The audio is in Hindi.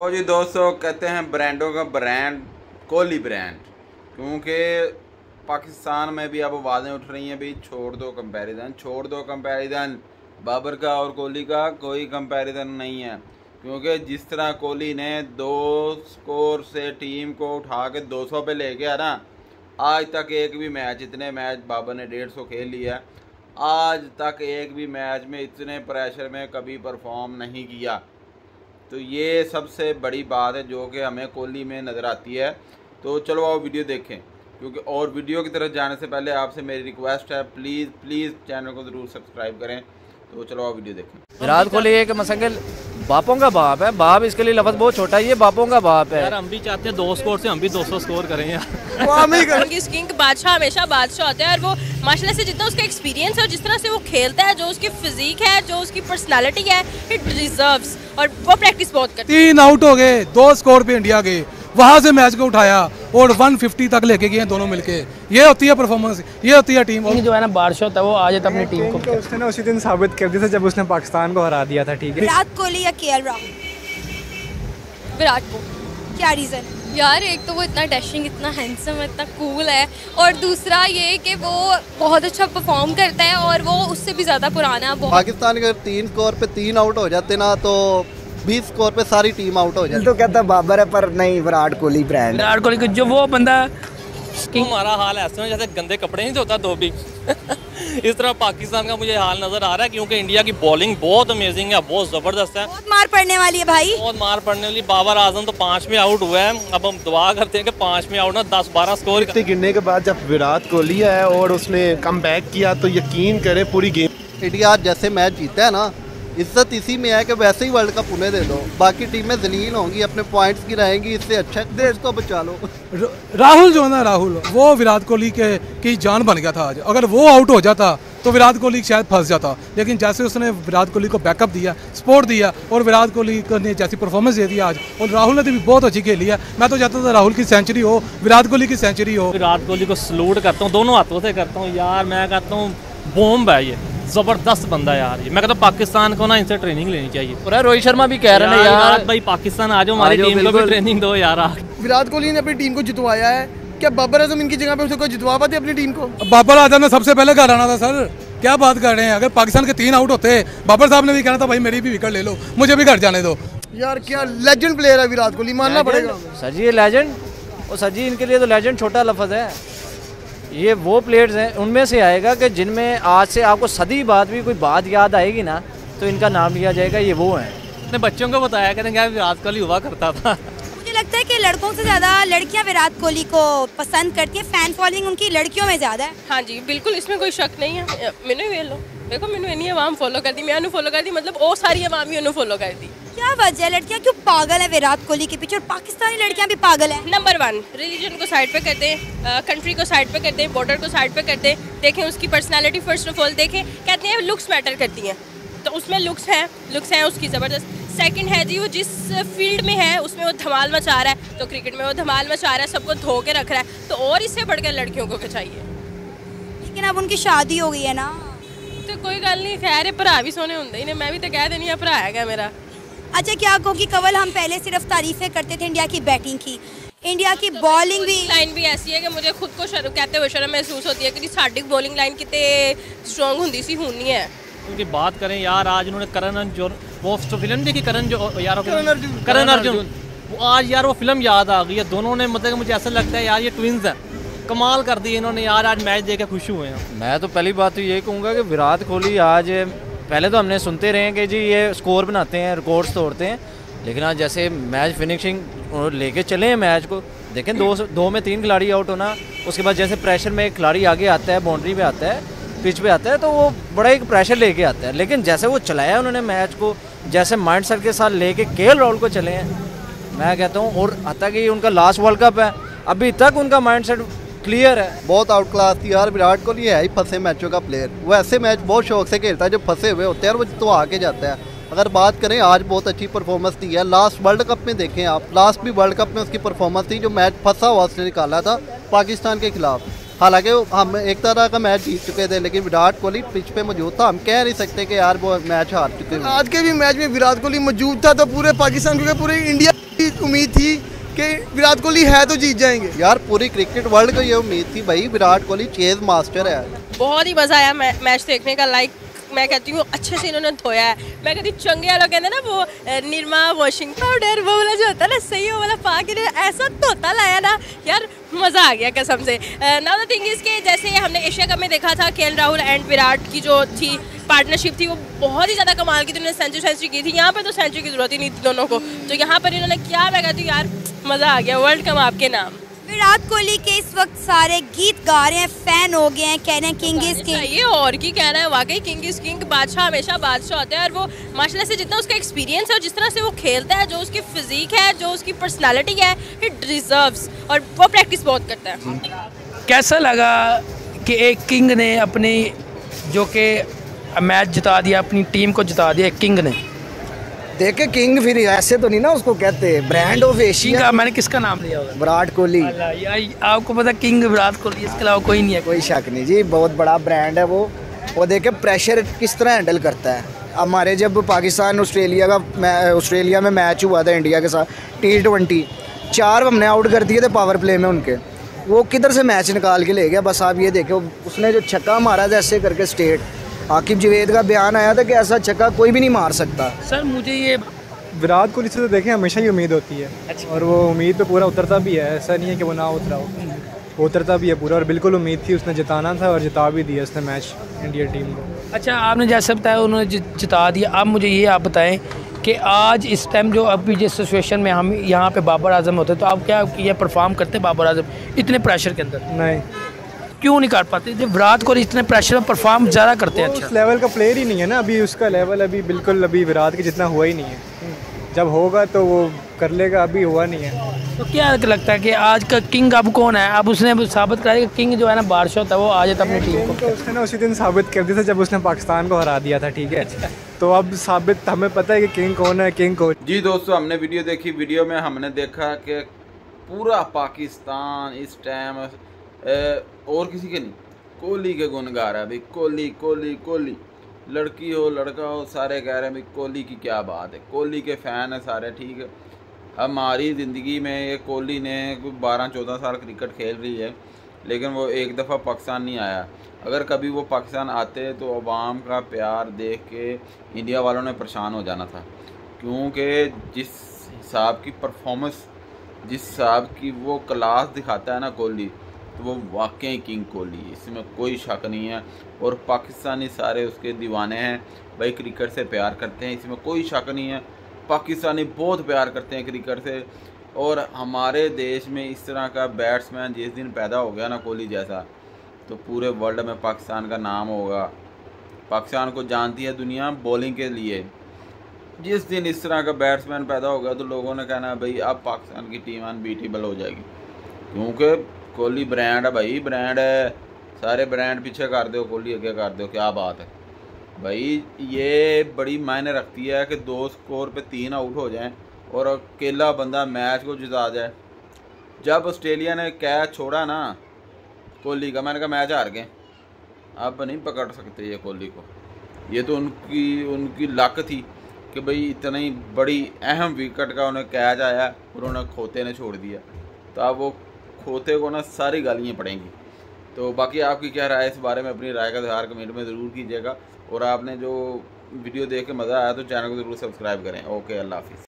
तो जी दोस्तों, कहते हैं ब्रांडों का ब्रांड, कोहली ब्रांड। क्योंकि पाकिस्तान में भी अब आवाज़ें उठ रही हैं, भाई, छोड़ दो कंपैरिजन छोड़ दो कंपैरिजन बाबर का और कोहली का कोई कंपैरिजन नहीं है। क्योंकि जिस तरह कोहली ने दो स्कोर से टीम को उठा के 200 पे ले गया ना, आज तक एक भी मैच इतने मैच बाबर ने डेढ़ सौ खेल लिया आज तक एक भी मैच में इतने प्रेशर में कभी परफॉर्म नहीं किया। तो ये सबसे बड़ी बात है जो कि हमें कोहली में नज़र आती है। तो चलो आओ वीडियो देखें, क्योंकि और वीडियो की तरफ़ जाने से पहले आपसे मेरी रिक्वेस्ट है, प्लीज़ प्लीज़ चैनल को ज़रूर सब्सक्राइब करें। तो चलो आओ वीडियो देखें। विराट कोहली एक मसंगल बापों का बाप है बाप इसके लिए लफ्ज बहुत छोटा है ये बापों का बाप है। यार हम भी चाहते हैं दो स्कोर से हम भी 200 स्कोर करें यार। उनकी बादशाह हमेशा बादशाह होते हैं और वो माशाल्लाह से जितना उसका एक्सपीरियंस है और जिस तरह से वो खेलता है जो उसकी फिजिक है जो उसकी पर्सनैलिटी है इट डिजर्व्स और वो प्रैक्टिस बहुत करता तीन आउट हो गए दो स्कोर पे इंडिया गए वहाँ से मैच को उठाया। और 150 तक लेके गए दोनों मिलके। ये होती है परफॉर्मेंस ये होती है टीम जो है ना बारिश होता है वो आ जाता अपनी टीम को तो उसने ना उसी दिन साबित कर दिया था जब उसने पाकिस्तान को हरा दिया था ठीक है? विराट कोहली या के राहुल? विराट को। क्या रीजन यार एक तो वो इतना डैशिंग इतना हैंडसम है इतना कूल है और दूसरा ये कि वो बहुत अच्छा परफॉर्म करता है और वो उससे भी ज़्यादा पुराना है पाकिस्तान अगर तीन स्कोर पे तीन आउट हो जाते ना तो बीस स्कोर पे सारी टीम आउट हो जाती। तो कहता बाबर है पर नहीं विराट कोहली ब्रांड विराट कोहली जो वो बंदा तो हमारा हाल ऐसे है जैसे गंदे कपड़े नहीं धोता धोबी। इस तरह पाकिस्तान का मुझे हाल नज़र आ रहा है क्योंकि इंडिया की बॉलिंग बहुत अमेजिंग है बहुत ज़बरदस्त है। बहुत मार पड़ने वाली है भाई। बहुत मार पड़ने वाली बाबर आज़म तो पाँच में आउट हुआ है। अब हम दुआ करते हैं कि पाँच में आउट ना दस बारह स्कोर इतने गिरने के बाद जब विराट कोहली है और उसने कम बैक किया तो यकीन करे पूरी गेम इंडिया जैसे मैच जीता है ना इज़्ज़त इसी में है कि वैसे ही वर्ल्ड कप उन्हें दे दो। बाकी टीमें जलील होंगी अपने पॉइंट्स की रहेंगी इससे अच्छा देश को बचा लो। राहुल जो है ना राहुल वो विराट कोहली के की जान बन गया था आज। अगर वो आउट हो जाता तो विराट कोहली शायद फंस जाता। लेकिन जैसे उसने विराट कोहली को बैकअप दिया सपोर्ट दिया और विराट कोहली को ने जैसी परफॉर्मेंस दे दी आज और राहुल ने तो भी बहुत अच्छी खेली है। मैं तो चाहता था राहुल की सेंचुरी हो विराट कोहली की सेंचुरी हो। विराट कोहली को सलूट करता हूँ दोनों हाथों से करता हूँ। यार मैं कहता हूँ बॉम्ब है ये। ज़बरदस्त बंदा है यार ये। मैं कहता हूँ पाकिस्तान को ना इनसे ट्रेनिंग लेनी चाहिए। पूरा रोहित शर्मा भी कह रहे हैं यार यार विराट भाई पाकिस्तान आ जाओ हमारी टीम को भी ट्रेनिंग दो यार विराट कोहली ने अपनी टीम को जितवाया है। क्या बाबर आज़म इनकी जगह पे उसको जितवा पाते अपनी टीम को? बाबर आज़म ने सबसे पहले घर आना था सर। क्या बात कर रहे हैं? अगर पाकिस्तान के तीन आउट होते बाबर साहब ने भी कहना था भाई मेरी भी विकेट ले लो। मुझे भी घर जाने दो। यार क्या लेजेंड प्लेयर है विराट कोहली मानना पड़ेगा। सर जी ये लेजेंड और सर जी इनके लिए तो लेजेंड छोटा लफज है। ये वो प्लेयर्स हैं उनमें से आएगा कि जिनमें आज से आपको सदी बाद भी कोई बात याद आएगी ना तो इनका नाम लिया जाएगा ये वो हैं। अपने बच्चों को बताया करें क्या विराट कोहली हुआ करता था। मुझे लगता है कि लड़कों से ज़्यादा लड़कियाँ विराट कोहली को पसंद करती है फ़ैन फॉलोइंग उनकी लड़कियों में ज़्यादा है। हाँ जी बिल्कुल इसमें कोई शक नहीं है। मैंने लो देखो मैंने इन्हीं आवाम फॉलो कर दी मैं फॉलो कर दी मतलब वो सारी आवाम ही फॉलो कर दी। क्या वजह है? लड़कियाँ क्यों पागल है विराट कोहली के पीछे? और पाकिस्तानी लड़कियाँ भी पागल है। नंबर वन रिलीजन को साइड पे कर दें कंट्री को साइड पे कर दें बॉर्डर को साइड पे कर दें देखें उसकी पर्सनालिटी फ़र्स्ट ऑफ़ ऑल देखें कहते हैं लुक्स मैटर करती हैं। तो उसमें लुक्स हैं लुक्स हैं उसकी ज़बरदस्त। सेकंड है जी वो जिस फ़ील्ड में है उसमें वो धमाल मचा रहा है। तो क्रिकेट में वो धमाल मचा रहा है सबको धो के रख रहा है। तो और इससे बढ़कर लड़कियों को चाहिए लेकिन अब उनकी शादी हो गई है ना। ਤੇ ਕੋਈ ਗੱਲ ਨਹੀਂ ਖੈਰ ਹੈ ਭਰਾ ਵੀ ਸੋਹਣੇ ਹੁੰਦੇ ਹੀ ਨੇ ਮੈਂ ਵੀ ਤਾਂ ਕਹਿ ਦੇਣੀ ਆ ਭਰਾ ਹੈਗਾ ਮੇਰਾ अच्छा क्या कहो कि कवल हम पहले सिर्फ तारीफें करते थे इंडिया की बैटिंग की इंडिया की बॉलिंग भी ਲਾਈਨ ਵੀ ਐਸੀ ਹੈ ਕਿ ਮੁਝੇ ਖੁਦ ਕੋ ਸ਼ਰਮ कहते हुए शर्म महसूस होती है कि ਸਾਡੀ ਬੋਲਿੰਗ ਲਾਈਨ ਕਿਤੇ ਸਟਰੋਂਗ ਹੁੰਦੀ ਸੀ ਹੁਣ ਨਹੀਂ ਹੈ उनकी बात करें यार आज उन्होंने करण अर्जुन वो फिल्म देखी करण जो यार करण अर्जुन करण अर्जुन वो आज यार वो फिल्म याद आ गई है दोनों ने मतलब कि मुझे ऐसा लगता है यार ये ट्विंस हैं कमाल कर दी इन्होंने, यार, आज मैच देख के खुश हुए हैं। मैं तो पहली बात तो यही कहूँगा कि विराट कोहली आज, पहले तो हमने सुनते रहे कि जी ये स्कोर बनाते हैं, रिकॉर्ड्स तोड़ते हैं, लेकिन आज जैसे मैच फिनिशिंग लेके चले हैं मैच को, देखें दो दो में तीन खिलाड़ी आउट होना, उसके बाद जैसे प्रेशर में एक खिलाड़ी आगे आता है बाउंड्री पे आता है पिच पे आता है तो वो बड़ा एक प्रेशर लेके आता है। लेकिन जैसे वो चलाया उन्होंने मैच को, जैसे माइंड सेट के साथ लेके के राहुल को चले हैं, मैं कहता हूँ, और आता कि उनका लास्ट वर्ल्ड कप है, अभी तक उनका माइंड सेट क्लियर है। बहुत आउट क्लास थी यार विराट कोहली है ही फंसे मैचों का प्लेयर वो ऐसे मैच बहुत शौक से खेलता है जो फंसे हुए होते हैं और वो तो आके जाता है। अगर बात करें आज बहुत अच्छी परफॉर्मेंस थी है लास्ट वर्ल्ड कप में देखें आप लास्ट भी वर्ल्ड कप में उसकी परफॉर्मेंस थी जो मैच फंसा हुआ उसने निकाला था पाकिस्तान के खिलाफ। हालाँकि हम एक तरह का मैच जीत चुके थे लेकिन विराट कोहली पिच पे मौजूद था। हम कह नहीं सकते कि यार वो मैच हार चुके आज के भी मैच में विराट कोहली मौजूद था तो पूरे पाकिस्तान क्योंकि पूरे इंडिया की उम्मीद थी? कि विराट कोहली है तो जीत जाएँगे। यार पूरी क्रिकेट वर्ल्ड को ये उम्मीद थी भाई विराट कोहली चेज मास्टर है। बहुत ही मज़ा आया मैच देखने का लाइक मैं कहती हूँ अच्छे से इन्होंने धोया है। मैं कहती हूँ चंगे वाला कहते हैं ना वो निरमा वॉशिंग पाउडर वो वाला जो होता है ना सही वो वाला पा के ना ऐसा धोता लाया ना यार मज़ा आ गया कसम से। नाउ द थिंग इज़ के जैसे हमने एशिया कप में देखा था के राहुल एंड विराट की जो थी पार्टनरशिप थी वो बहुत ही ज़्यादा कमाल की थी। उन्होंने सेंचुरी सेंचुरी की थी। यहाँ पर तो सेंचुरी की ज़रूरत ही नहीं थी दोनों को। तो यहाँ पर इन्होंने क्या मैं कहती हूँ यार मज़ा आ गया वर्ल्ड कप आपके नाम। विराट कोहली के इस वक्त सारे गीत गा रहे हैं फ़ैन हो गए हैं कह रहे हैं किंग इज़ किंग ये और की कहना है वाकई किंग इज़ किंग बादशाह हमेशा बादशाह होता है और वो माशाल्लाह से जितना उसका एक्सपीरियंस है और जिस तरह से वो खेलता है जो उसकी फिजिक है जो उसकी पर्सनालिटी है इट डिजर्व्स और वो प्रैक्टिस बहुत करता है। कैसा लगा कि एक किंग ने अपनी जो कि मैच जिता दिया अपनी टीम को जिता दिया एक किंग ने? देखे किंग फिर ऐसे तो नहीं ना उसको कहते ब्रांड ऑफ़ एशिया का मैंने किसका नाम लिया होगा विराट कोहली। आपको पता किंग विराट कोहली इसके अलावा कोई नहीं है। कोई शक नहीं जी बहुत बड़ा ब्रांड है वो। वो देखे प्रेशर किस तरह हैंडल करता है। हमारे जब पाकिस्तान ऑस्ट्रेलिया का ऑस्ट्रेलिया में मैच हुआ था इंडिया के साथ टी ट्वेंटी चार हमने आउट कर दिए थे पावर प्ले में उनके। वो किधर से मैच निकाल के ले गया? बस आप ये देखो उसने जो छक्का मारा था ऐसे करके स्टेट आकिब जवेद का बयान आया था कि ऐसा छक्का कोई भी नहीं मार सकता। सर मुझे ये विराट कोहली से तो देखें हमेशा ही उम्मीद होती है। अच्छा। और वो उम्मीद पे पूरा उतरता भी है ऐसा नहीं है कि वो ना उतरा हो। वो उतरता भी है पूरा और बिल्कुल उम्मीद थी उसने जिताना था और जिता भी दिया उसने मैच इंडिया टीम को। अच्छा आपने जैसे बताया उन्होंने जिता दिया। अब मुझे ये आप बताएँ कि आज इस टाइम जो अभी जिस सिचुएशन में हम यहाँ पे बाबर आज़म होते तो आप क्या ये परफॉर्म करते बाबर आज़म? इतने प्रेशर के अंदर? नहीं। क्यों नहीं कर पाते? जब विराट कोहली इतने प्रेशर में परफॉर्म ज़्यादा करते हैं अच्छा उस लेवल का प्लेयर ही नहीं है ना अभी उसका लेवल अभी बिल्कुल अभी विराट के जितना हुआ ही नहीं है। जब होगा तो वो कर लेगा अभी हुआ नहीं है। तो क्या लगता है कि आज का किंग अब कौन है? अब उसने साबित करा कि किंग जो है ना बादशाह होता है वो आ जाता अपनी टीम को तो उसने ना उसी दिन साबित कर दिया था जब उसने पाकिस्तान को हरा दिया था ठीक है? तो अब साबित हमें पता है कि किंग कौन है किंग कौन जी दोस्तों हमने वीडियो देखी। वीडियो में हमने देखा कि पूरा पाकिस्तान इस टाइम और किसी के नहीं। कोहली के गुण गा रहा है भाई, कोहली कोहली कोहली। लड़की हो, लड़का हो, सारे कह रहे हैं भाई, कोहली की क्या बात है। कोहली के फ़ैन है सारे, ठीक है। हमारी ज़िंदगी में ये कोहली ने बारह, चौदह साल क्रिकेट खेल रही है, लेकिन वो एक दफ़ा पाकिस्तान नहीं आया। अगर कभी वो पाकिस्तान आते तो अवाम का प्यार देख के इंडिया वालों ने परेशान हो जाना था। क्योंकि जिस हिसाब की परफॉर्मेंस जिस हिसाब की वो क्लास दिखाता है ना कोहली तो वो वाकई किंग कोहली इसमें कोई शक नहीं है। और पाकिस्तानी सारे उसके दीवाने हैं। भाई क्रिकेट से प्यार करते हैं। इसमें कोई शक नहीं है। पाकिस्तानी बहुत प्यार करते हैं क्रिकेट से। और हमारे देश में इस तरह का बैट्समैन जिस दिन पैदा हो गया ना कोहली जैसा तो पूरे वर्ल्ड में पाकिस्तान का नाम होगा। पाकिस्तान को जानती है दुनिया बॉलिंग के लिए। जिस दिन इस तरह का बैट्समैन पैदा होगा तो लोगों ने कहना, भाई, अब पाकिस्तान की टीम अनबीटेबल हो जाएगी। क्योंकि कोहली ब्रांड है भाई ब्रांड है सारे ब्रांड पीछे कर दो, कोहली आगे कर दो, क्या बात है। भाई, ये बड़ी मायने रखती है कि दो स्कोर पे तीन आउट हो जाएँ और अकेला बंदा मैच को जिता जाए। जब ऑस्ट्रेलिया ने कैच छोड़ा ना, कोहली का, मैंने कहा मैच हार गए। अब नहीं पकड़ सकते ये कोहली को। ये तो उनकी उनकी लक थी कि भाई इतनी बड़ी अहम विकेट का उन्हें कैच आया और उन्हें खोते ने छोड़ दिया। तो अब वो खोते को ना सारी गालियाँ पड़ेंगी। तो बाकी आपकी क्या राय इस बारे में? अपनी राय का इजहार कमेंट में ज़रूर कीजिएगा। और आपने जो वीडियो देख के मज़ा आया तो चैनल को ज़रूर सब्सक्राइब करें। ओके, अल्लाह हाफिज़।